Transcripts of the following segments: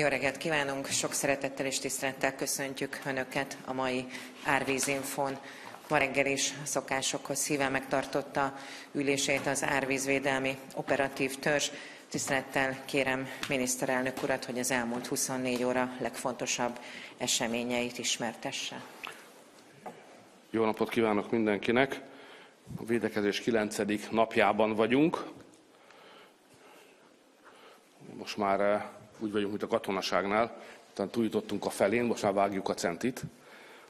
Jó reggelt kívánunk! Sok szeretettel és tisztelettel köszöntjük Önöket a mai Árvízinfon. Ma reggel is szokásokhoz szíven megtartotta ülését az Árvízvédelmi Operatív Törzs. Tisztelettel kérem miniszterelnök urat, hogy az elmúlt 24 óra legfontosabb eseményeit ismertesse. Jó napot kívánok mindenkinek! A védekezés 9. napjában vagyunk. Most már eh, úgy vagyunk, mint a katonaságnál, tehát túljutottunk a felén, most már vágjuk a centit.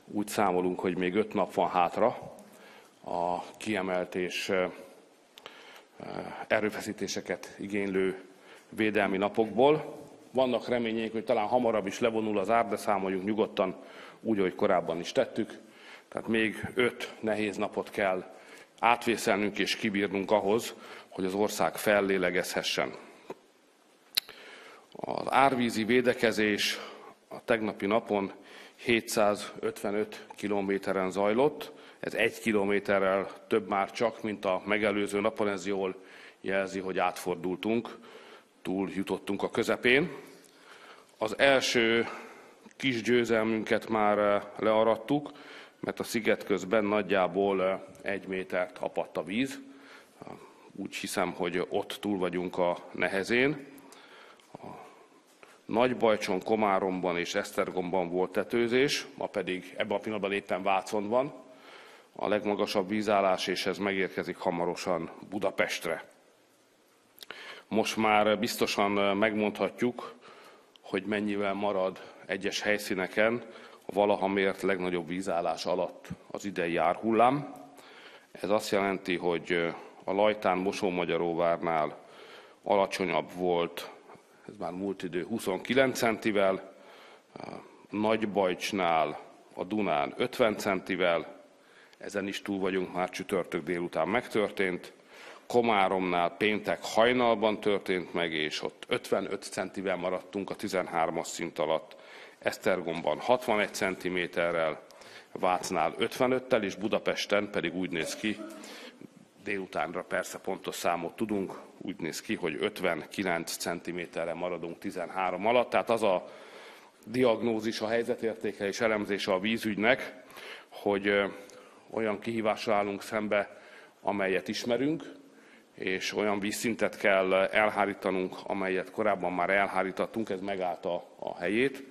Úgy számolunk, hogy még öt nap van hátra a kiemelt és erőfeszítéseket igénylő védelmi napokból. Vannak reményeink, hogy talán hamarabb is levonul az ár, de számoljuk nyugodtan úgy, ahogy korábban is tettük. Tehát még öt nehéz napot kell átvészelnünk és kibírnunk ahhoz, hogy az ország fellélegezhessen. Az árvízi védekezés a tegnapi napon 755 kilométeren zajlott, ez egy kilométerrel több már csak, mint a megelőző napon, ez jól jelzi, hogy átfordultunk, túl jutottunk a közepén. Az első kis győzelmünket már learattuk, mert a sziget közben nagyjából egy métert apadt a víz. Úgy hiszem, hogy ott túl vagyunk a nehezén. A Nagybajcson, Komáromban és Esztergomban volt tetőzés, ma pedig ebben a pillanatban éppen Vácon van a legmagasabb vízállás, és ez megérkezik hamarosan Budapestre. Most már biztosan megmondhatjuk, hogy mennyivel marad egyes helyszíneken a valaha mért legnagyobb vízállás alatt az idei járhullám. Ez azt jelenti, hogy a Lajtán Mosó-Magyaróvárnál alacsonyabb volt, ez már múlt idő 29 centivel, Nagybajcsnál a Dunán 50 centivel, ezen is túl vagyunk, már csütörtök délután megtörtént. Komáromnál péntek hajnalban történt meg, és ott 55 centivel maradtunk a 13-as szint alatt. Esztergomban 61 centiméterrel, Vácnál 55-tel, és Budapesten pedig úgy néz ki, délutánra persze pontos számot tudunk, úgy néz ki, hogy 59 centiméterre maradunk 13 alatt. Tehát az a diagnózis, a helyzetértékelés elemzése a vízügynek, hogy olyan kihívással állunk szembe, amelyet ismerünk, és olyan vízszintet kell elhárítanunk, amelyet korábban már elhárítottunk, ez megállta a helyét.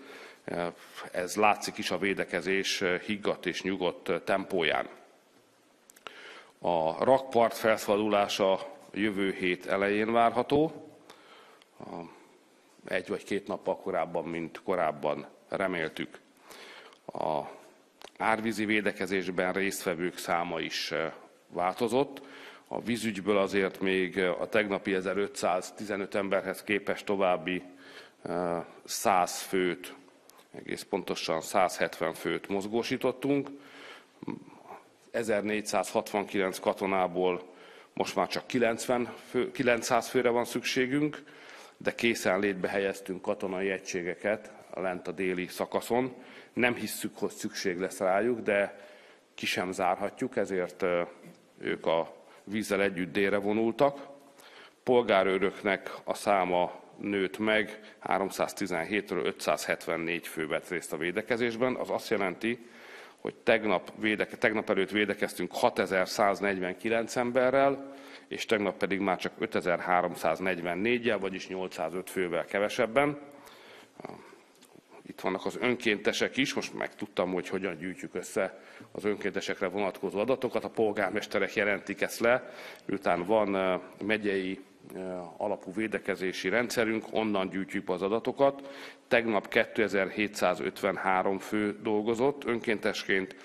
Ez látszik is a védekezés higgadt és nyugodt tempóján. A rakpart felszabadulása jövő hét elején várható, egy vagy két nappal korábban, mint korábban reméltük. A árvízi védekezésben résztvevők száma is eh, változott. A vízügyből azért még eh, a tegnapi 1515 emberhez képest további 100 eh, főt, egész pontosan 170 főt mozgósítottunk. 1469 katonából most már csak 90 fő, 900 főre van szükségünk, de készen létbe helyeztünk katonai egységeket lent a déli szakaszon, nem hisszük, hogy szükség lesz rájuk, de ki sem zárhatjuk, ezért ők a vízzel együtt délre vonultak. Polgárőröknek a száma nőtt meg, 317-ről 574 fő vett részt a védekezésben. Az azt jelenti, hogy tegnap, védeke, tegnap előtt védekeztünk 6149 emberrel, és tegnap pedig már csak 5344-jel, vagyis 805 fővel kevesebben. Itt vannak az önkéntesek is, most megtudtam, hogy hogyan gyűjtjük össze az önkéntesekre vonatkozó adatokat. A polgármesterek jelentik ezt le, miután van megyei alapú védekezési rendszerünk, onnan gyűjtjük az adatokat. Tegnap 2753 fő dolgozott önkéntesként,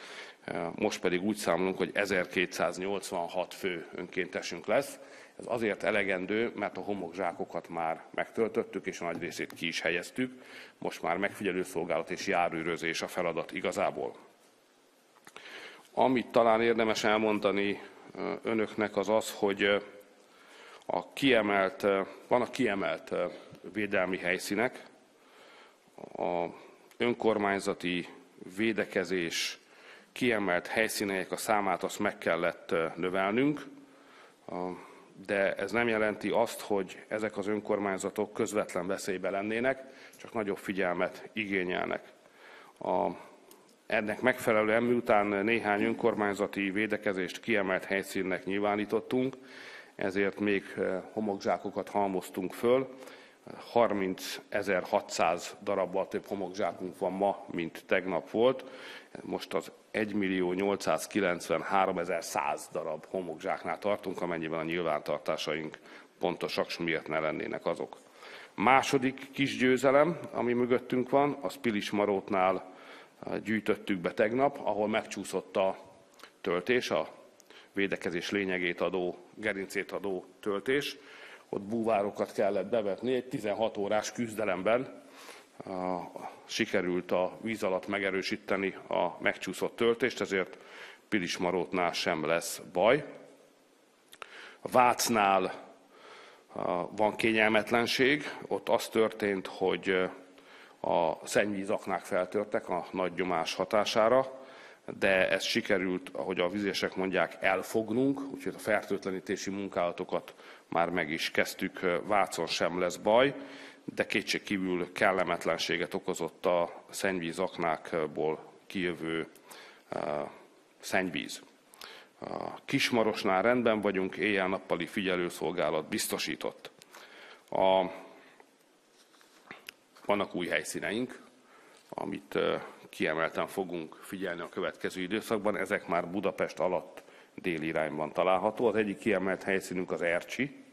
most pedig úgy számolunk, hogy 1286 fő önkéntesünk lesz. Ez azért elegendő, mert a homokzsákokat már megtöltöttük, és a nagy részét ki is helyeztük. Most már megfigyelőszolgálat és járőrözés a feladat igazából. Amit talán érdemes elmondani önöknek az az, hogy a kiemelt, vannak kiemelt védelmi helyszínek, a önkormányzati védekezés kiemelt helyszínek a számát azt meg kellett növelnünk de ez nem jelenti azt, hogy ezek az önkormányzatok közvetlen veszélybe lennének, csak nagyobb figyelmet igényelnek. A, ennek megfelelően miután néhány önkormányzati védekezést kiemelt helyszínnek nyilvánítottunk, ezért még homokzsákokat halmoztunk föl, 30.600 darabbal több homokzsákunk van ma, mint tegnap volt. Most az 1.893.100 darab homokzsáknál tartunk, amennyiben a nyilvántartásaink pontosak, s miért ne lennének azok. Második kis győzelem, ami mögöttünk van, az Pilis Marótnál eh, gyűjtöttük be tegnap, ahol megcsúszott a töltés, a védekezés lényegét adó, gerincét adó töltés ott búvárokat kellett bevetni. Egy 16 órás küzdelemben sikerült a víz alatt megerősíteni a megcsúszott töltést, ezért Pilismarótnál sem lesz baj. A Vácnál van kényelmetlenség, ott az történt, hogy a szennyvízaknák feltörtek a nagy nyomás hatására, de ez sikerült, ahogy a vizések mondják, elfognunk, úgyhogy a fertőtlenítési munkálatokat már meg is kezdtük, Vácon sem lesz baj, de kétségkívül kellemetlenséget okozott a szennyvíz aknákból kijövő szennyvíz. A Kismarosnál rendben vagyunk, éjjel-nappali figyelőszolgálat biztosított. A, vannak új helyszíneink, amit kiemelten fogunk figyelni a következő időszakban. Ezek már Budapest alatt déli irányban található. Az egyik kiemelt helyszínünk az Ercsi,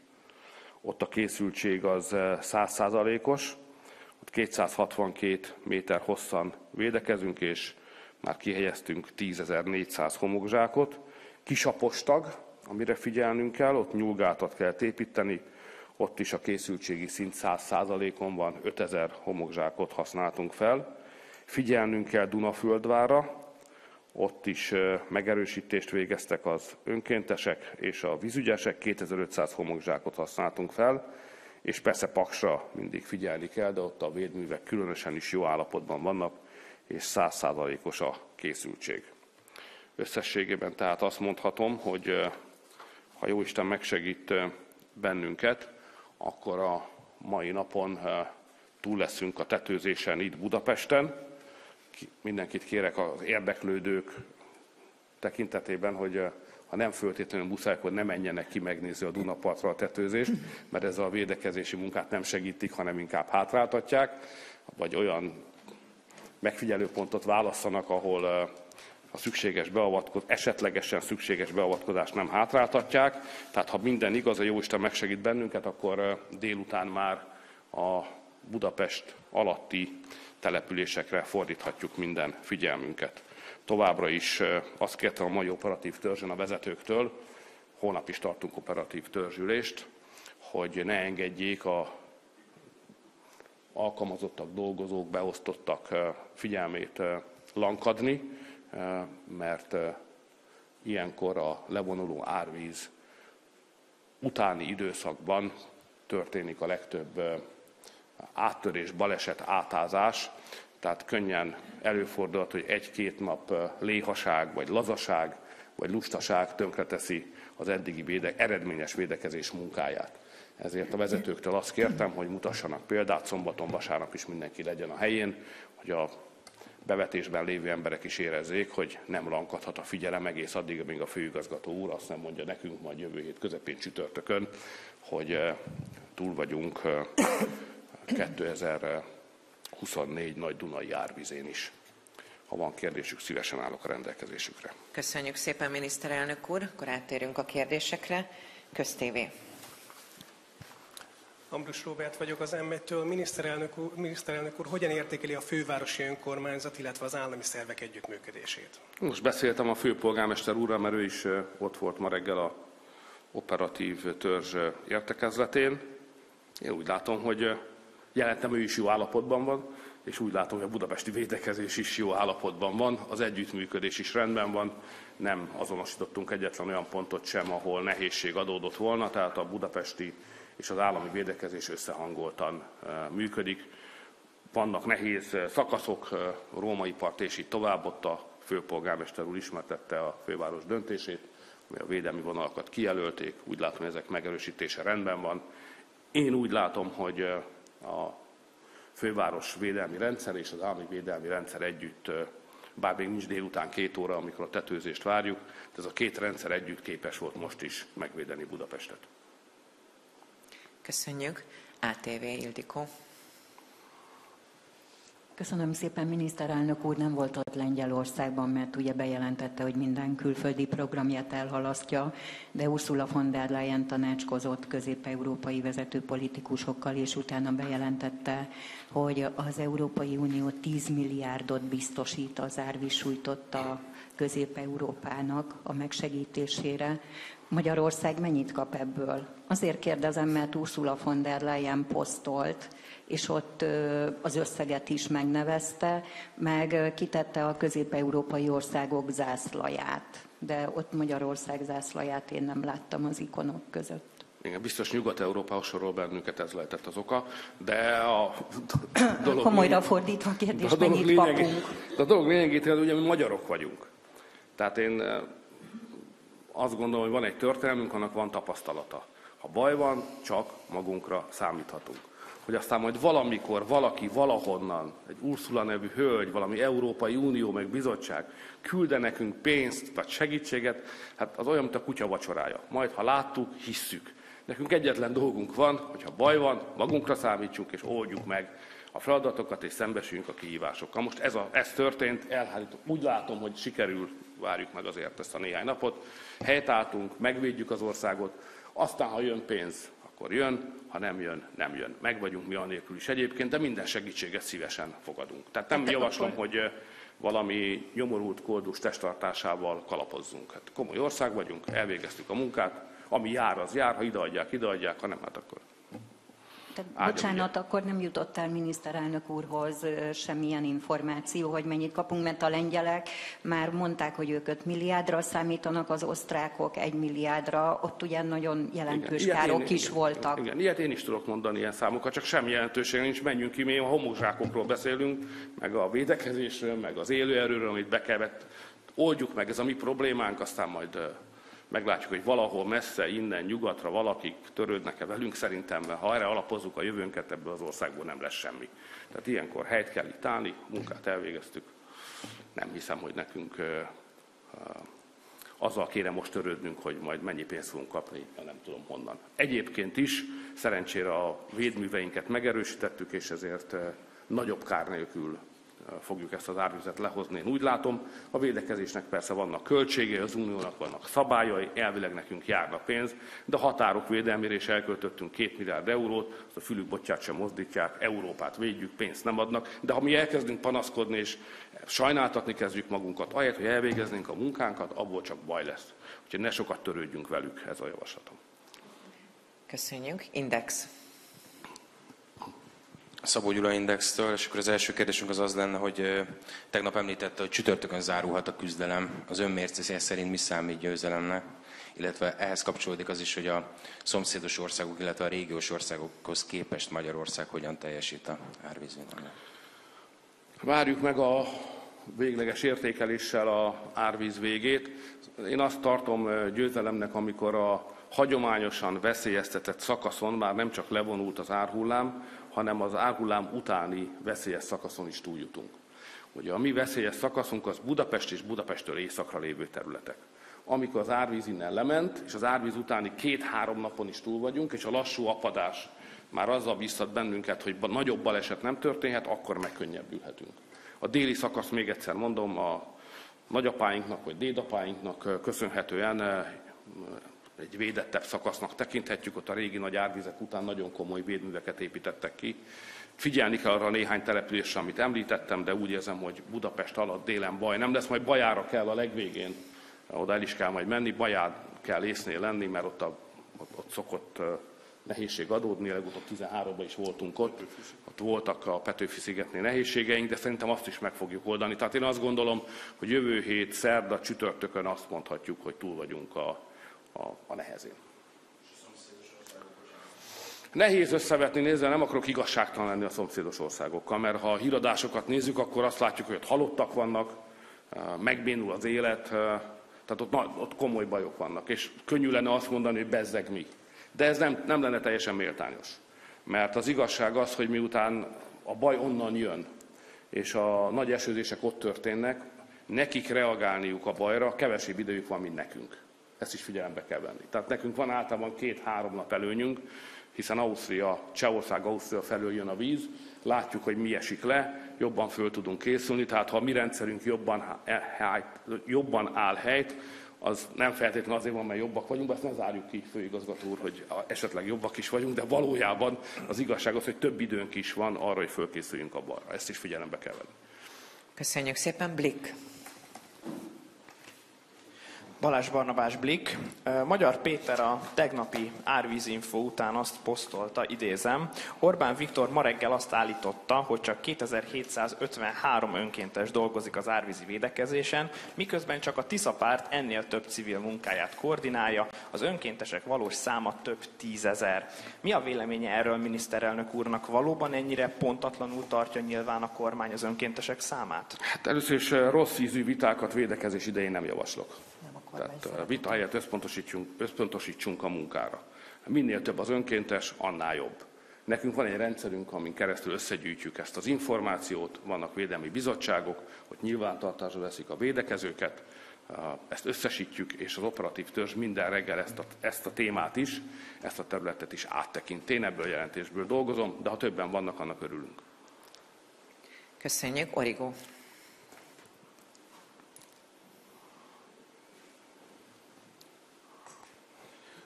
ott a készültség az 100%-os, eh, ott 262 méter hosszan védekezünk, és már kihelyeztünk 10.400 homokzsákot. Kisapostag, amire figyelnünk kell, ott nyúlgátat kell építeni, ott is a készültségi szint 100%-on van, 5000 homokzsákot használtunk fel. Figyelnünk kell Dunaföldvára, ott is megerősítést végeztek az önkéntesek és a vízügyesek, 2500 homokzsákot használtunk fel, és persze Paksra mindig figyelni kell, de ott a védművek különösen is jó állapotban vannak, és százszázalékos a készültség. Összességében tehát azt mondhatom, hogy ha Jóisten megsegít bennünket, akkor a mai napon túl leszünk a tetőzésen itt Budapesten, mindenkit kérek az érdeklődők tekintetében, hogy ha nem föltétlenül muszáj, akkor ne menjenek ki megnézni a Dunapartra a tetőzést, mert ezzel a védekezési munkát nem segítik, hanem inkább hátráltatják, vagy olyan megfigyelőpontot válasszanak, ahol a szükséges beavatkozás, esetlegesen szükséges beavatkozást nem hátráltatják. Tehát ha minden igaz, a Jóisten megsegít bennünket, akkor délután már a Budapest alatti településekre fordíthatjuk minden figyelmünket. Továbbra is azt kértem a mai operatív törzsön a vezetőktől, holnap is tartunk operatív törzsülést, hogy ne engedjék a alkalmazottak, dolgozók, beosztottak figyelmét lankadni, mert ilyenkor a levonuló árvíz utáni időszakban történik a legtöbb áttörés, baleset, átázás, tehát könnyen előfordulhat, hogy egy-két nap léhaság, vagy lazaság, vagy lustaság tönkreteszi az eddigi véde, eredményes védekezés munkáját. Ezért a vezetőktől azt kértem, hogy mutassanak példát, szombaton, vasárnap is mindenki legyen a helyén, hogy a bevetésben lévő emberek is érezzék, hogy nem lankadhat a figyelem egész addig, amíg a főigazgató úr azt nem mondja nekünk majd jövő hét közepén csütörtökön, hogy túl vagyunk 2024 nagy Dunai árvizén is. Ha van kérdésük, szívesen állok a rendelkezésükre. Köszönjük szépen, miniszterelnök úr. Akkor áttérünk a kérdésekre. Köztévé. Ambrus Róbert vagyok az M1-től. Miniszterelnök úr, miniszterelnök úr, hogyan értékeli a fővárosi önkormányzat, illetve az állami szervek együttműködését? Most beszéltem a főpolgármester úrral, mert ő is ott volt ma reggel a operatív törzs értekezletén. Én úgy látom, hogy Jelentem, ő is jó állapotban van, és úgy látom, hogy a budapesti védekezés is jó állapotban van, az együttműködés is rendben van, nem azonosítottunk egyetlen olyan pontot sem, ahol nehézség adódott volna, tehát a budapesti és az állami védekezés összehangoltan működik. Vannak nehéz szakaszok, római part és így tovább, ott a főpolgármester úr ismertette a főváros döntését, ami a védelmi vonalakat kijelölték. Úgy látom, hogy ezek megerősítése rendben van. Én úgy látom, hogy a főváros védelmi rendszer és az állami védelmi rendszer együtt, bár még nincs délután két óra, amikor a tetőzést várjuk, de ez a két rendszer együtt képes volt most is megvédeni Budapestet. Köszönjük. ATV Ildikó. Köszönöm szépen, miniszterelnök úr nem volt ott Lengyelországban, mert ugye bejelentette, hogy minden külföldi programját elhalasztja, de Ursula von der Leyen tanácskozott közép-európai vezető politikusokkal, és utána bejelentette, hogy az Európai Unió 10 milliárdot biztosít az árvisújtotta Közép-Európának a megsegítésére. Magyarország mennyit kap ebből? Azért kérdezem, mert Ursula von der Leyen posztolt, és ott az összeget is megnevezte, meg kitette a közép-európai országok zászlaját. De ott Magyarország zászlaját én nem láttam az ikonok között. Igen, biztos Nyugat-Európa sorol bennünket, ez lehetett az oka, de a dolog... Komolyra fordítva kérdés, a mennyit lényegi, kapunk? De a dolog lényegét, hogy ugye mi magyarok vagyunk. Tehát én azt gondolom, hogy van egy történelmünk, annak van tapasztalata. Ha baj van, csak magunkra számíthatunk hogy aztán majd valamikor valaki valahonnan, egy Ursula nevű hölgy, valami Európai Unió meg bizottság külde nekünk pénzt vagy segítséget, hát az olyan, mint a kutya vacsorája. Majd, ha láttuk, hisszük. Nekünk egyetlen dolgunk van, hogyha baj van, magunkra számítsunk és oldjuk meg a feladatokat és szembesüljünk a kihívásokkal. Most ez, a, ez történt, elhárítom. Úgy látom, hogy sikerül, várjuk meg azért ezt a néhány napot. Helytálltunk, megvédjük az országot, aztán, ha jön pénz, akkor jön, ha nem jön, nem jön. Meg vagyunk mi anélkül is egyébként, de minden segítséget szívesen fogadunk. Tehát nem hát javaslom, akkor... hogy valami nyomorult koldus testtartásával kalapozzunk. Hát komoly ország vagyunk, elvégeztük a munkát, ami jár, az jár, ha ideadják, ideadják, ha nem, hát akkor tehát, bocsánat, akkor nem jutott el miniszterelnök úrhoz semmilyen információ, hogy mennyit kapunk, mert a lengyelek már mondták, hogy ők 5 milliárdra számítanak, az osztrákok 1 milliárdra, ott ugye nagyon jelentős igen, károk én, is igen, voltak. Igen, ilyet én is tudok mondani ilyen számokat, csak semmi jelentőség nincs, menjünk ki, mi a homozsákokról beszélünk, meg a védekezésről, meg az élőerőről, amit be kell oldjuk meg, ez a mi problémánk, aztán majd meglátjuk, hogy valahol messze, innen, nyugatra valakik törődnek-e velünk, szerintem, ha erre alapozzuk a jövőnket, ebből az országból nem lesz semmi. Tehát ilyenkor helyt kell itt állni, munkát elvégeztük. Nem hiszem, hogy nekünk azzal kéne most törődnünk, hogy majd mennyi pénzt fogunk kapni, nem tudom honnan. Egyébként is szerencsére a védműveinket megerősítettük, és ezért nagyobb kár nélkül fogjuk ezt az árvizet lehozni. Én úgy látom, a védekezésnek persze vannak költségei, az uniónak vannak szabályai, elvileg nekünk járna pénz, de a határok védelmére is elköltöttünk két milliárd eurót, azt a fülük botját sem mozdítják, Európát védjük, pénzt nem adnak, de ha mi elkezdünk panaszkodni és sajnáltatni kezdjük magunkat, ahelyett, hogy elvégeznénk a munkánkat, abból csak baj lesz. Úgyhogy ne sokat törődjünk velük, ez a javaslatom. Köszönjük. Index. Szabó Gyula Indextől, és akkor az első kérdésünk az az lenne, hogy tegnap említette, hogy csütörtökön zárulhat a küzdelem. Az önmércése szerint mi számít győzelemnek? Illetve ehhez kapcsolódik az is, hogy a szomszédos országok, illetve a régiós országokhoz képest Magyarország hogyan teljesít a árvízvédelemben. Várjuk meg a végleges értékeléssel a árvíz végét. Én azt tartom győzelemnek, amikor a hagyományosan veszélyeztetett szakaszon már nem csak levonult az árhullám, hanem az árhullám utáni veszélyes szakaszon is túljutunk. Ugye a mi veszélyes szakaszunk az Budapest és Budapesttől északra lévő területek. Amikor az árvíz innen lement, és az árvíz utáni két-három napon is túl vagyunk, és a lassú apadás már azzal biztat bennünket, hogy nagyobb baleset nem történhet, akkor megkönnyebbülhetünk. A déli szakasz, még egyszer mondom, a nagyapáinknak vagy dédapáinknak köszönhetően egy védettebb szakasznak tekinthetjük, ott a régi nagy árvizek után nagyon komoly védműveket építettek ki. Figyelni kell arra néhány településre, amit említettem, de úgy érzem, hogy Budapest alatt délen baj nem lesz, majd bajára kell a legvégén, oda el is kell majd menni, baján kell észnél lenni, mert ott, a, ott, ott szokott nehézség adódni, legutóbb 13-ban is voltunk ott, ott voltak a Petőfi szigetnél nehézségeink, de szerintem azt is meg fogjuk oldani. Tehát én azt gondolom, hogy jövő hét, szerda, csütörtökön azt mondhatjuk, hogy túl vagyunk a, a, a nehezén. Nehéz összevetni, nézve, nem akarok igazságtalan lenni a szomszédos országokkal, mert ha a híradásokat nézzük, akkor azt látjuk, hogy ott halottak vannak, megbénul az élet, tehát Tehát ott, ott komoly bajok vannak, és könnyű lenne azt mondani, hogy bezzeg mi. De ez nem, nem lenne teljesen méltányos. Mert az igazság az, hogy miután a baj onnan jön, és a nagy esőzések ott történnek, nekik reagálniuk a bajra kevesebb idejük van, mint nekünk. Ezt is figyelembe kell venni. Tehát nekünk van általában két-három nap előnyünk, hiszen Ausztria, Csehország, Ausztria felől jön a víz, látjuk, hogy mi esik le, jobban föl tudunk készülni, tehát ha a mi rendszerünk jobban, jobban áll helyt, az nem feltétlenül azért van, mert jobbak vagyunk, ezt ne zárjuk ki, főigazgató úr, hogy esetleg jobbak is vagyunk, de valójában az igazság az, hogy több időnk is van arra, hogy fölkészüljünk a balra. Ezt is figyelembe kell venni. Köszönjük szépen, Blik. Balázs Barnabás Blik. Magyar Péter a tegnapi árvízinfo után azt posztolta, idézem, Orbán Viktor ma reggel azt állította, hogy csak 2753 önkéntes dolgozik az árvízi védekezésen, miközben csak a Tisza párt ennél több civil munkáját koordinálja, az önkéntesek valós száma több tízezer. Mi a véleménye erről miniszterelnök úrnak? Valóban ennyire pontatlanul tartja nyilván a kormány az önkéntesek számát? Hát először is rossz ízű vitákat védekezés idején nem javaslok. Tehát a vita helyett összpontosítsunk, összpontosítsunk a munkára. Minél több az önkéntes, annál jobb. Nekünk van egy rendszerünk, amin keresztül összegyűjtjük ezt az információt, vannak védelmi bizottságok, hogy nyilvántartásra veszik a védekezőket, ezt összesítjük, és az operatív törzs minden reggel ezt a, ezt a témát is, ezt a területet is áttekint. Én ebből a jelentésből dolgozom, de ha többen vannak, annak örülünk. Köszönjük. Origó.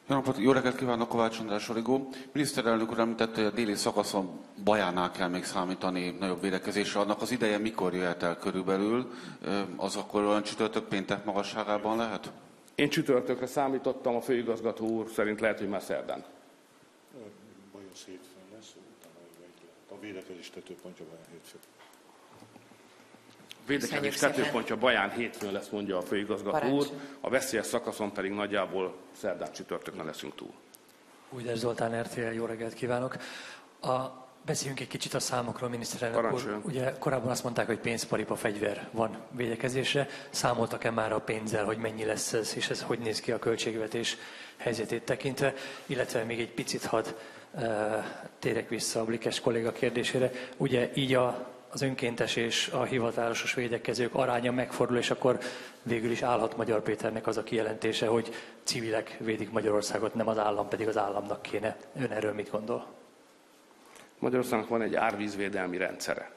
Jó napot, jó reggelt kívánok, Kovács András Oligó. Miniszterelnök úr említette, hogy a déli szakaszon bajánál kell még számítani nagyobb védekezésre. Annak az ideje mikor jöhet el körülbelül? Az akkor olyan csütörtök péntek magasságában lehet? Én csütörtökre számítottam, a főigazgató úr szerint lehet, hogy már szerdán. Bajos hétfőn lesz, utána a védekezés tetőpontja hétfőn. Védekezés tetőpontja Baján hétfőn lesz, mondja a főigazgató úr, a veszélyes szakaszon pedig nagyjából szerdán csütörtökön leszünk túl. Újdes Zoltán, RTL, jó reggelt kívánok! A, beszéljünk egy kicsit a számokról, miniszterelnök úr. Ugye korábban azt mondták, hogy pénzparipa fegyver van védekezésre. Számoltak-e már a pénzzel, hogy mennyi lesz ez, és ez hogy néz ki a költségvetés helyzetét tekintve? Illetve még egy picit hadd uh, térek vissza a Blikes kolléga kérdésére. Ugye így a az önkéntes és a hivatárosos védekezők aránya megfordul, és akkor végül is állhat Magyar Péternek az a kijelentése, hogy civilek védik Magyarországot, nem az állam, pedig az államnak kéne. Ön erről mit gondol? Magyarországnak van egy árvízvédelmi rendszere.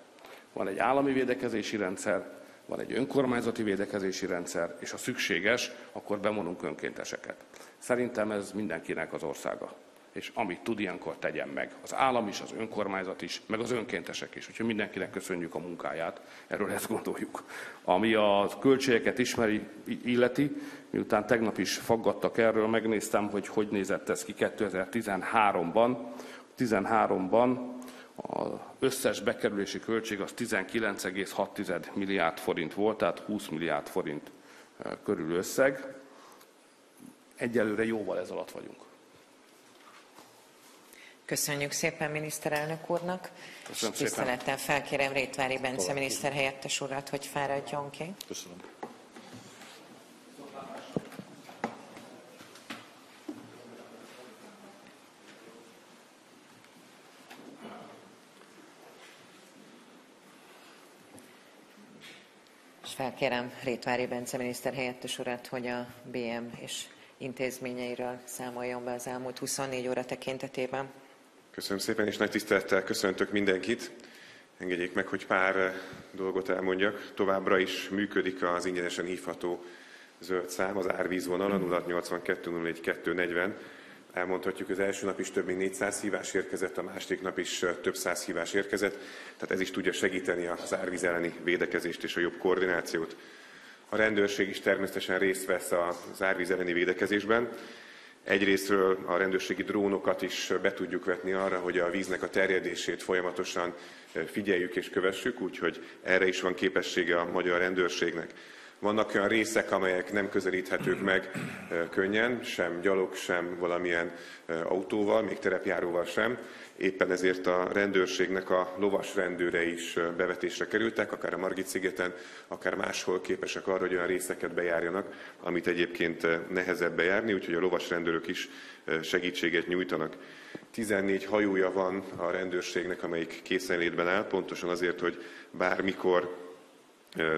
Van egy állami védekezési rendszer, van egy önkormányzati védekezési rendszer, és ha szükséges, akkor bevonunk önkénteseket. Szerintem ez mindenkinek az országa és amit tud, ilyenkor tegyen meg. Az állam is, az önkormányzat is, meg az önkéntesek is. Úgyhogy mindenkinek köszönjük a munkáját, erről ezt gondoljuk. Ami a költségeket ismeri, illeti, miután tegnap is faggattak erről, megnéztem, hogy hogy nézett ez ki 2013-ban. 13-ban az összes bekerülési költség az 19,6 milliárd forint volt, tehát 20 milliárd forint eh, körül összeg. Egyelőre jóval ez alatt vagyunk. Köszönjük szépen miniszterelnök úrnak. Köszönöm és tisztelettel felkérem Rétvári Bence miniszter helyettes urat, hogy fáradjon ki. Köszönöm. És felkérem Rétvári Bence miniszter helyettes urat, hogy a BM és intézményeiről számoljon be az elmúlt 24 óra tekintetében. Köszönöm szépen, és nagy tisztelettel köszöntök mindenkit. Engedjék meg, hogy pár eh, dolgot elmondjak. Továbbra is működik az ingyenesen hívható zöld szám, az árvízvonal, a 0682 Elmondhatjuk, az első nap is több mint 400 hívás érkezett, a második nap is eh, több száz hívás érkezett, tehát ez is tudja segíteni az árvíz elleni védekezést és a jobb koordinációt. A rendőrség is természetesen részt vesz az árvíz elleni védekezésben. Egyrésztről a rendőrségi drónokat is be tudjuk vetni arra, hogy a víznek a terjedését folyamatosan figyeljük és kövessük, úgyhogy erre is van képessége a magyar rendőrségnek. Vannak olyan részek, amelyek nem közelíthetők meg könnyen, sem gyalog, sem valamilyen autóval, még terepjáróval sem. Éppen ezért a rendőrségnek a lovas rendőre is bevetésre kerültek, akár a Margit-szigeten, akár máshol képesek arra, hogy olyan részeket bejárjanak, amit egyébként nehezebb bejárni, úgyhogy a lovas rendőrök is segítséget nyújtanak. 14 hajója van a rendőrségnek, amelyik készenlétben áll, pontosan azért, hogy bármikor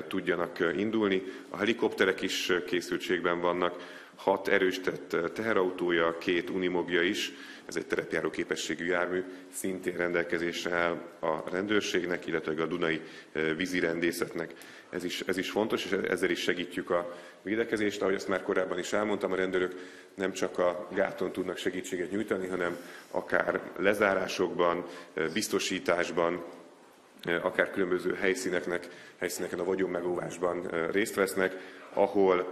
tudjanak indulni. A helikopterek is készültségben vannak, hat erősített teherautója, két unimogja is, ez egy terepjáró képességű jármű, szintén rendelkezésre áll a rendőrségnek, illetve a Dunai vízirendészetnek. Ez is, ez is fontos, és ezzel is segítjük a védekezést. Ahogy azt már korábban is elmondtam, a rendőrök nem csak a gáton tudnak segítséget nyújtani, hanem akár lezárásokban, biztosításban, akár különböző helyszíneknek, helyszíneken a vagyonmegóvásban részt vesznek, ahol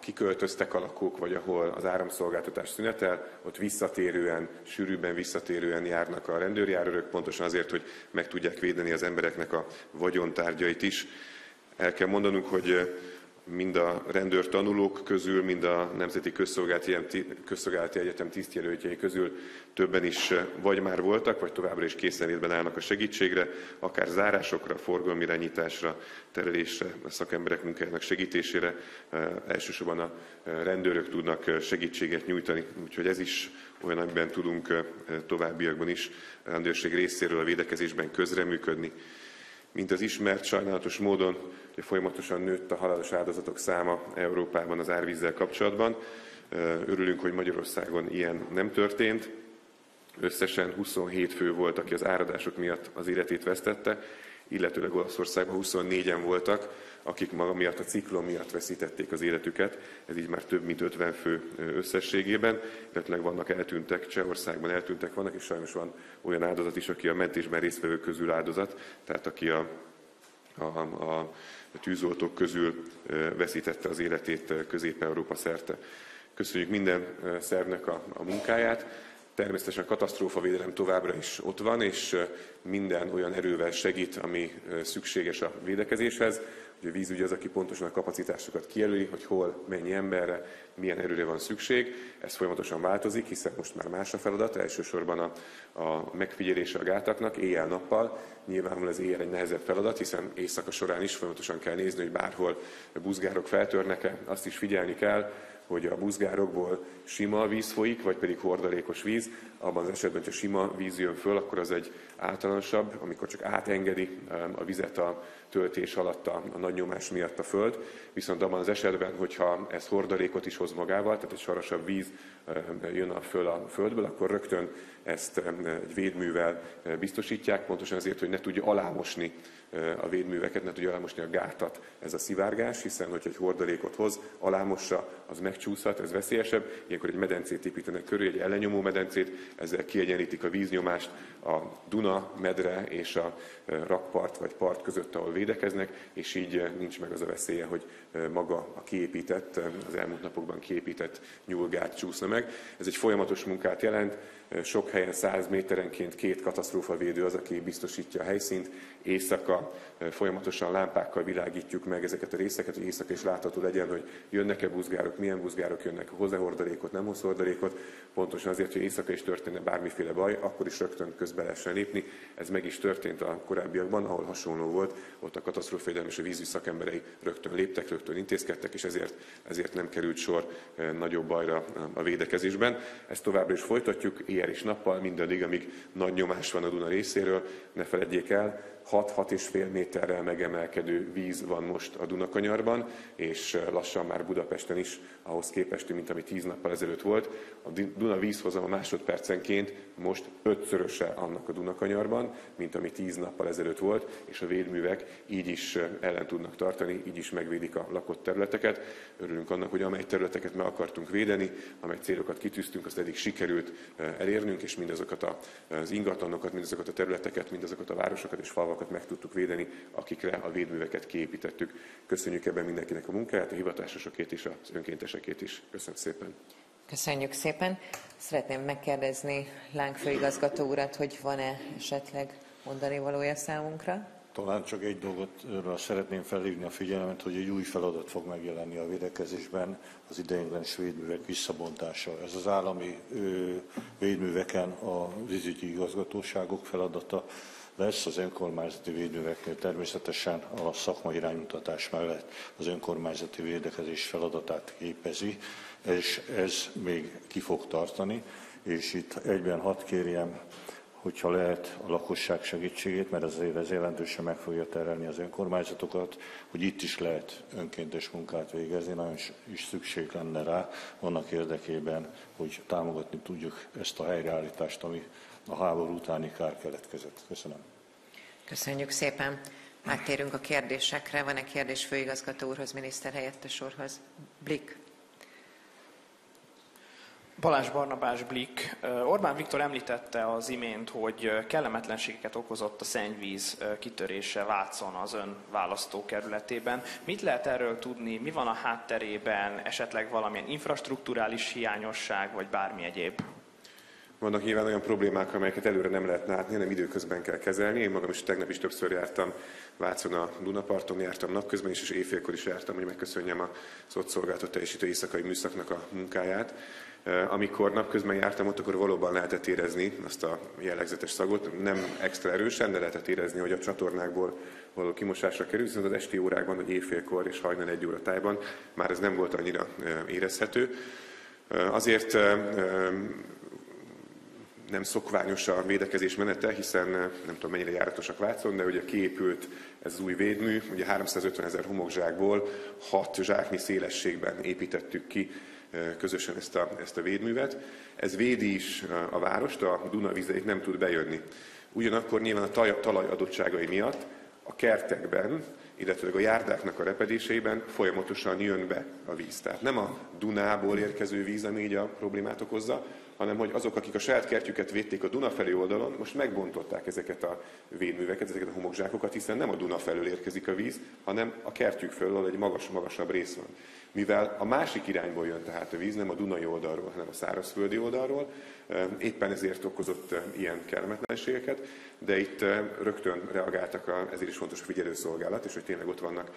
kiköltöztek a lakók, vagy ahol az áramszolgáltatás szünetel, ott visszatérően, sűrűbben visszatérően járnak a rendőrjárőrök, pontosan azért, hogy meg tudják védeni az embereknek a vagyontárgyait is. El kell mondanunk, hogy mind a rendőr tanulók közül, mind a Nemzeti Közszolgálati, Egyetem tisztjelöltjei közül többen is eh, vagy már voltak, vagy továbbra is készenlétben állnak a segítségre, akár zárásokra, forgalomirányításra, terelésre, a szakemberek munkájának segítésére. Eh, elsősorban a eh, rendőrök tudnak segítséget nyújtani, úgyhogy ez is olyan, amiben tudunk továbbiakban is a rendőrség részéről a védekezésben közreműködni. Mint az ismert, sajnálatos módon hogy folyamatosan nőtt a halálos áldozatok száma Európában az árvízzel kapcsolatban. Örülünk, hogy Magyarországon ilyen nem történt. Összesen 27 fő volt, aki az áradások miatt az életét vesztette, illetőleg Olaszországban 24-en voltak, akik maga miatt a ciklon miatt veszítették az életüket, ez így már több mint 50 fő összességében, illetve vannak eltűntek, Csehországban eltűntek vannak, és sajnos van olyan áldozat is, aki a mentésben résztvevők közül áldozat, tehát aki a, a, a tűzoltók közül veszítette az életét Közép-Európa szerte. Köszönjük minden szervnek a, a munkáját. Természetesen a katasztrófavédelem továbbra is ott van, és minden olyan erővel segít, ami szükséges a védekezéshez. Ugye a vízügy az, aki pontosan a kapacitásokat kijelöli, hogy hol, mennyi emberre, milyen erőre van szükség. Ez folyamatosan változik, hiszen most már más a feladat, elsősorban a, a megfigyelése a gátaknak, éjjel-nappal. Nyilvánvalóan ez éjjel egy nehezebb feladat, hiszen éjszaka során is folyamatosan kell nézni, hogy bárhol buzgárok feltörnek-e, azt is figyelni kell, hogy a buzgárokból sima víz folyik, vagy pedig hordalékos víz. Abban az esetben, hogyha sima víz jön föl, akkor az egy általánosabb, amikor csak átengedi a vizet a töltés alatt a, nagy nyomás miatt a föld. Viszont abban az esetben, hogyha ez hordalékot is hoz magával, tehát egy sarasabb víz jön a föl a földből, akkor rögtön ezt egy védművel biztosítják, pontosan azért, hogy ne tudja alámosni a védműveket, ne tudja alámosni a gátat ez a szivárgás, hiszen hogyha egy hordalékot hoz, alámossa, az megcsúszhat, ez veszélyesebb. Ilyenkor egy medencét építenek körül, egy ellenyomó medencét, ezzel kiegyenlítik a víznyomást a Duna, medre és a rakpart vagy part között, ahol védekeznek, és így nincs meg az a veszélye, hogy maga a kiépített, az elmúlt napokban kiépített nyúlgát csúszna meg. Ez egy folyamatos munkát jelent, sok helyen 100 méterenként két katasztrófavédő az, aki biztosítja a helyszínt. Éjszaka folyamatosan lámpákkal világítjuk meg ezeket a részeket, hogy éjszaka is látható legyen, hogy jönnek-e buzgárok, milyen buzgárok jönnek, hozzá hordalékot, nem hoz hordalékot. Pontosan azért, hogy éjszaka is történne bármiféle baj, akkor is rögtön közbe lehessen lépni. Ez meg is történt a korábbiakban, ahol hasonló volt, ott a katasztrófvédelem és a vízügy szakemberei rögtön léptek, rögtön intézkedtek, és ezért, ezért nem került sor nagyobb bajra a védekezésben. Ezt továbbra is folytatjuk, éjjel és nappal, mindaddig, amíg nagy nyomás van a Duna részéről. Ne feledjék el, 6-6,5 méterrel megemelkedő víz van most a Dunakanyarban, és lassan már Budapesten is ahhoz képest, mint ami 10 nappal ezelőtt volt. A Duna vízhozama másodpercenként most ötszöröse annak a Dunakanyarban, mint ami 10 nappal ezelőtt volt, és a védművek így is ellen tudnak tartani, így is megvédik a lakott területeket. Örülünk annak, hogy amely területeket meg akartunk védeni, amely célokat kitűztünk, azt eddig sikerült elérnünk, és mindazokat az ingatlanokat, mindazokat a területeket, mindazokat a városokat és falvakat falvakat meg tudtuk védeni, akikre a védműveket kiépítettük. Köszönjük ebben mindenkinek a munkáját, a hivatásosokét is, az önkéntesekét is. Köszönöm szépen. Köszönjük szépen. Szeretném megkérdezni Láng főigazgató urat, hogy van-e esetleg mondani valója számunkra? Talán csak egy dolgot szeretném felhívni a figyelmet, hogy egy új feladat fog megjelenni a védekezésben, az ideiglenes védművek visszabontása. Ez az állami védműveken a vízügyi igazgatóságok feladata lesz az önkormányzati védműveknél természetesen a szakmai iránymutatás mellett az önkormányzati védekezés feladatát képezi, és ez még ki fog tartani, és itt egyben hadd kérjem hogyha lehet a lakosság segítségét, mert azért ez jelentősen meg fogja terelni az önkormányzatokat, hogy itt is lehet önkéntes munkát végezni, nagyon is szükség lenne rá, annak érdekében, hogy támogatni tudjuk ezt a helyreállítást, ami a háború utáni kár keletkezett. Köszönöm. Köszönjük szépen. Áttérünk a kérdésekre. Van-e kérdés főigazgató úrhoz, miniszter helyettes úrhoz? Blik. Balázs Barnabás Blik. Orbán Viktor említette az imént, hogy kellemetlenségeket okozott a szennyvíz kitörése Vácon az ön választókerületében. Mit lehet erről tudni? Mi van a hátterében? Esetleg valamilyen infrastruktúrális hiányosság, vagy bármi egyéb? Vannak nyilván olyan problémák, amelyeket előre nem lehet látni, hanem időközben kell kezelni. Én magam is tegnap is többször jártam Vácon a Dunaparton, jártam napközben is, és éjfélkor is jártam, hogy megköszönjem az ott szolgáltató teljesítő éjszakai műszaknak a munkáját. Amikor napközben jártam ott, akkor valóban lehetett érezni azt a jellegzetes szagot, nem extra erősen, de lehetett érezni, hogy a csatornákból való kimosásra kerül, viszont az esti órákban, vagy éjfélkor és hajnal egy óra tájban már ez nem volt annyira érezhető. Azért nem szokványos a védekezés menete, hiszen nem tudom mennyire járatosak Vácon, de ugye kiépült ez az új védmű, ugye 350 ezer homokzsákból 6 zsáknyi szélességben építettük ki közösen ezt a, ezt a védművet. Ez védi is a várost, a Duna vizeit nem tud bejönni. Ugyanakkor nyilván a talaj adottságai miatt a kertekben, illetve a járdáknak a repedéseiben folyamatosan jön be a víz. Tehát nem a Dunából érkező víz, ami így a problémát okozza, hanem hogy azok, akik a saját kertjüket védték a Duna felé oldalon, most megbontották ezeket a védműveket, ezeket a homokzsákokat, hiszen nem a Duna felől érkezik a víz, hanem a kertjük felől egy magas-magasabb rész van. Mivel a másik irányból jön tehát a víz, nem a Dunai oldalról, hanem a szárazföldi oldalról, éppen ezért okozott ilyen kellemetlenségeket, de itt rögtön reagáltak, a, ezért is fontos a figyelőszolgálat, és hogy tényleg ott vannak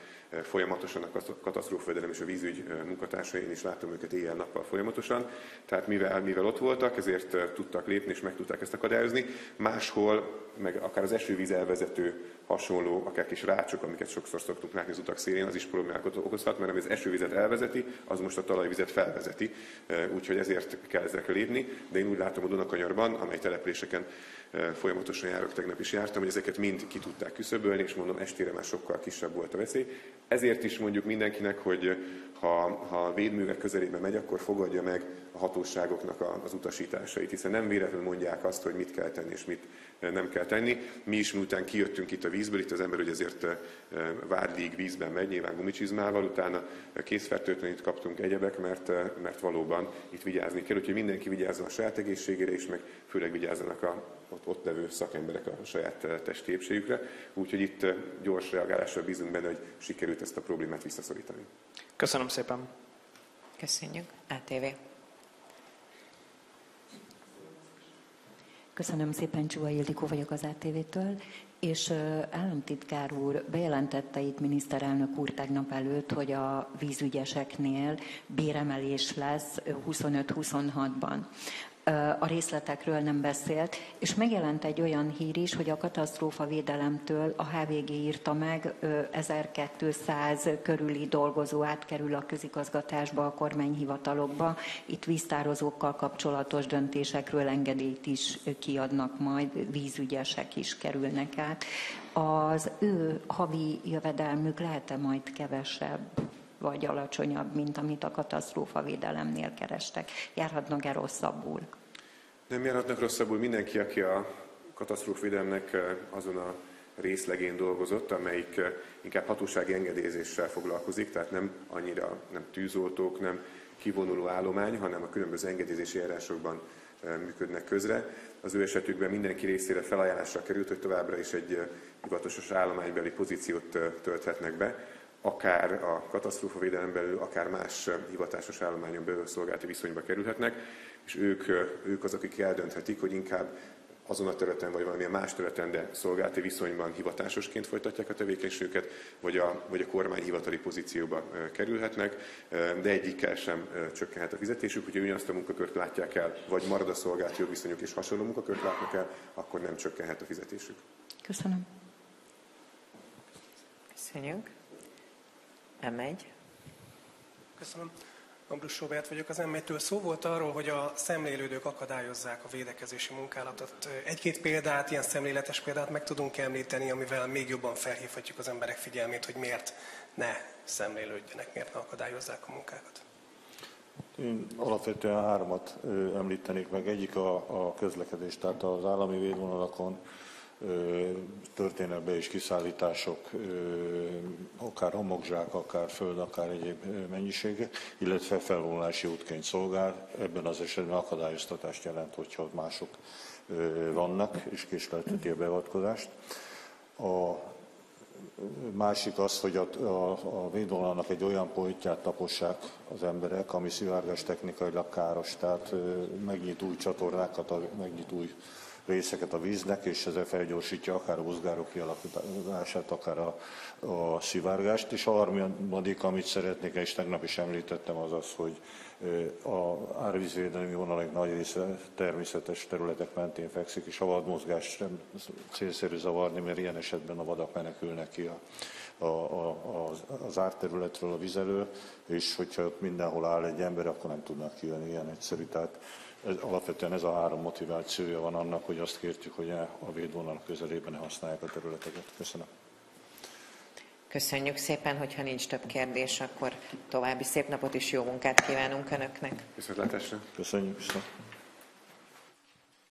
folyamatosan a katasztrófödelem és a vízügy munkatársai, én is látom őket éjjel-nappal folyamatosan. Tehát mivel, mivel ott voltak, ezért tudtak lépni és meg tudták ezt akadályozni. Máshol, meg akár az esővíz elvezető hasonló, akár kis rácsok, amiket sokszor szoktunk látni az utak szélén, az is problémákat okozhat, mert ami az esővizet elvezeti, az most a talajvizet felvezeti, úgyhogy ezért kell ezekre lépni. De én úgy látom a Dunakanyarban, amely településeken folyamatosan járok, tegnap is jártam, hogy ezeket mind ki tudták küszöbölni, és mondom, estére már sokkal kisebb volt a veszély. Ezért is mondjuk mindenkinek, hogy ha, ha a védművek közelébe megy, akkor fogadja meg a hatóságoknak az utasításait, hiszen nem véletlenül mondják azt, hogy mit kell tenni és mit nem kell tenni. Mi is miután kijöttünk itt a vízből, itt az ember hogy azért vádlig vízben megy, nyilván gumicsizmával, utána készfertőtlenít kaptunk egyebek, mert, mert valóban itt vigyázni kell, úgyhogy mindenki vigyázzon a saját egészségére, és meg főleg vigyázzanak a ott, ott levő szakemberek a saját testi épségükre. Úgyhogy itt gyors reagálásra bízunk benne, hogy sikerült ezt a problémát visszaszorítani. Köszönöm szépen. Köszönjük. ATV. Köszönöm szépen, Csua Ildikó vagyok az ATV-től, és államtitkár úr bejelentette itt miniszterelnök úr tegnap előtt, hogy a vízügyeseknél béremelés lesz 25-26-ban a részletekről nem beszélt, és megjelent egy olyan hír is, hogy a katasztrófa védelemtől a HVG írta meg, 1200 körüli dolgozó átkerül a közigazgatásba, a kormányhivatalokba. Itt víztározókkal kapcsolatos döntésekről engedélyt is kiadnak majd, vízügyesek is kerülnek át. Az ő havi jövedelmük lehet-e majd kevesebb? Vagy alacsonyabb, mint amit a katasztrófa védelemnél kerestek. Járhatnak-e rosszabbul? Nem járhatnak rosszabbul mindenki, aki a katasztrófvédelemnek eh, azon a részlegén dolgozott, amelyik eh, inkább hatósági engedélyezéssel foglalkozik, tehát nem annyira nem tűzoltók, nem kivonuló állomány, hanem a különböző engedélyezési járásokban eh, működnek közre. Az ő esetükben mindenki részére felajánlásra került, hogy továbbra is egy hivatalos állománybeli pozíciót tölthetnek be akár a katasztrófavédelem belül, akár más hivatásos állományon belül szolgálati viszonyba kerülhetnek, és ők, ők az, akik eldönthetik, hogy inkább azon a területen, vagy valamilyen más területen, de szolgálati viszonyban hivatásosként folytatják a tevékenységüket, vagy a, vagy a kormány hivatali pozícióba kerülhetnek, de egyikkel sem csökkenhet a fizetésük, hogyha ugyanazt a munkakört látják el, vagy marad a szolgálati jogviszonyok és hasonló munkakört látnak el, akkor nem csökkenhet a fizetésük. Köszönöm. Köszönjük. M1. Köszönöm. Ambrus Robert vagyok az m Szó volt arról, hogy a szemlélődők akadályozzák a védekezési munkálatot. Egy-két példát, ilyen szemléletes példát meg tudunk említeni, amivel még jobban felhívhatjuk az emberek figyelmét, hogy miért ne szemlélődjenek, miért ne akadályozzák a munkákat. Én alapvetően háromat említenék meg. Egyik a, a közlekedés, tehát az állami védvonalakon történnek be is kiszállítások, akár homokzsák, akár föld, akár egyéb mennyiségek, illetve felvonulási útként szolgál. Ebben az esetben akadályoztatást jelent, hogyha ott mások vannak, és késlelteti a beavatkozást. A másik az, hogy a, a, a védvonalnak egy olyan pontját tapossák az emberek, ami szivárgás technikailag káros, tehát megnyit új csatornákat, megnyit új részeket a víznek, és ezzel felgyorsítja akár a buzgárok kialakulását, akár a, a szivárgást. És a harmadik, amit szeretnék, és tegnap is említettem, az az, hogy a árvízvédelmi vonalak nagy része természetes területek mentén fekszik, és a vadmozgást sem célszerű zavarni, mert ilyen esetben a vadak menekülnek ki a, a, a, az árterületről, a vizelő, és hogyha ott mindenhol áll egy ember, akkor nem tudnak kijönni, ilyen egyszerű. Tehát ez, alapvetően ez a három motivációja van annak, hogy azt kértjük, hogy a védvonal közelében használják a területeket. Köszönöm. Köszönjük szépen, hogyha nincs több kérdés, akkor további szép napot és jó munkát kívánunk Önöknek. Viszontlátásra. Köszönjük. Viszont.